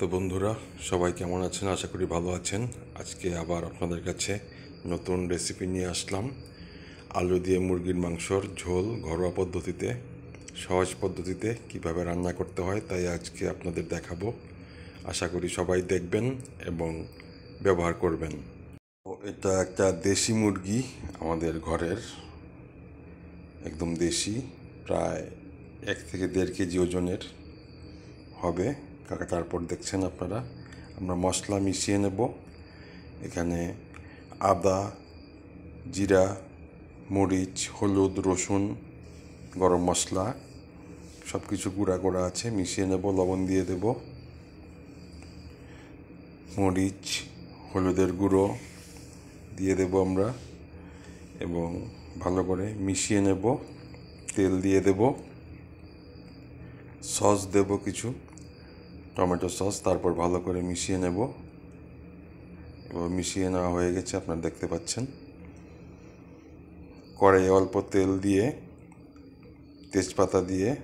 তো বন্ধুরা, সবাই কেমন আছেন? আশা করি ভালো আছেন। আজকে আবার আপনাদের কাছে নতুন রেসিপি নিয়ে আসলাম। আলু দিয়ে মুরগির মাংসর ঝোল ঘরোয়া পদ্ধতিতে, সহজ পদ্ধতিতে কীভাবে রান্না করতে হয় তাই আজকে আপনাদের দেখাবো। আশা করি সবাই দেখবেন এবং ব্যবহার করবেন। এটা একটা দেশি মুরগি, আমাদের ঘরের একদম দেশি, প্রায় এক থেকে দেড় কেজি ওজনের হবে। তারপর দেখছেন আপনারা, আমরা মশলা মিশিয়ে নেব। এখানে আদা, জিরা, মরিচ, হলুদ, রসুন, গরম মশলা সব কিছু গুঁড়া করা আছে, মিশিয়ে নেব, লবণ দিয়ে দেব। মরিচ, হলুদের গুঁড়ো দিয়ে দেব আমরা, এবং ভালো করে মিশিয়ে নেব, তেল দিয়ে দেব। সস দেব কিছু। টমেটো সস, তারপর ভালো করে মিশিয়ে নেব। এবার মিশিয়ে নেওয়া হয়ে গেছে, আপনারা দেখতে পাচ্ছেন। কড়াইয়ে অল্প তেল দিয়ে, তেজপাতা দিয়ে,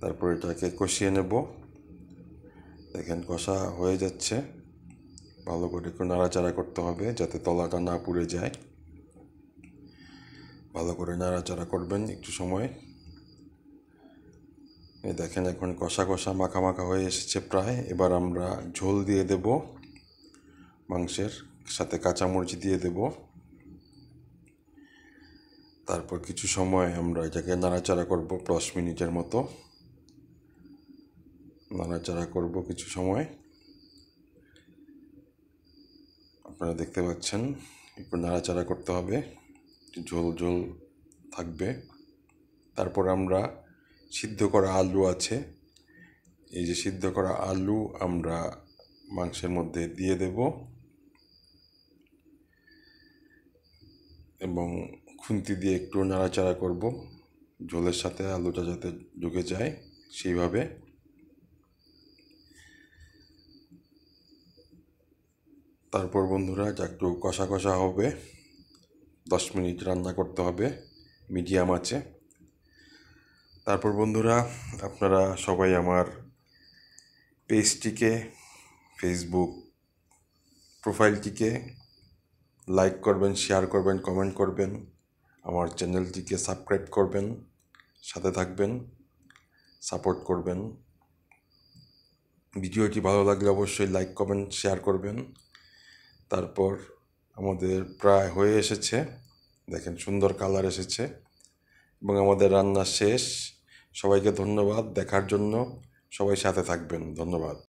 তারপর এটাকে কষিয়ে নেব। দেখেন, কষা হয়ে যাচ্ছে। ভালো করে একটু নাড়াচাড়া করতে হবে, যাতে তলাটা না পুড়ে যায়। ভালো করে নাড়াচাড়া করবেন একটু সময়। এই দেখেন এখন কষা কষা মাখা মাখা হয়ে এসেছে প্রায়। এবার আমরা ঝোল দিয়ে দেব মাংসের, সাথে কাঁচামরিচ দিয়ে দেব। তারপর কিছু সময় আমরা এটাকে নাড়াচাড়া করব দশ মিনিটের মতো। নাড়াচাড়া করব কিছু সময়। আপনারা দেখতে পাচ্ছেন, একটু নাড়াচাড়া করতে হবে। ঝোল ঝোল থাকবে। তারপর আমরা সিদ্ধ করা আলু আছে। এই যে সিদ্ধ করা আলু আমরা মাংসের মধ্যে দিয়ে দেব। এবং খুন্তি দিয়ে একটু নাড়াচাড়া করব। ঝোলের সাথে আলুটা যাতে ঢুকে যায় সেইভাবে। তারপর বন্ধুরা যা একটু কষা কষা হবে, দশ মিনিট রান্না করতে হবে, মিডিয়াম আছে। তারপর বন্ধুরা, আপনারা সবাই আমার পেজটিকে ফেসবুক প্রোফাইলটিকে লাইক করবেন শেয়ার করবেন কমেন্ট করবেন, আমার চ্যানেলটিকে সাবস্ক্রাইব করবেন, সাথে থাকবেন সাপোর্ট করবেন। ভিডিওটি ভালো লাগলে অবশ্যই লাইক কমেন্ট শেয়ার করবেন। তারপর আমাদের প্রায় হয়ে এসেছে, দেখেন সুন্দর কালার এসেছে, এবং আমাদের রান্না শেষ। সবাইকে ধন্যবাদ দেখার জন্য। সবাই সাথে থাকবেন। ধন্যবাদ।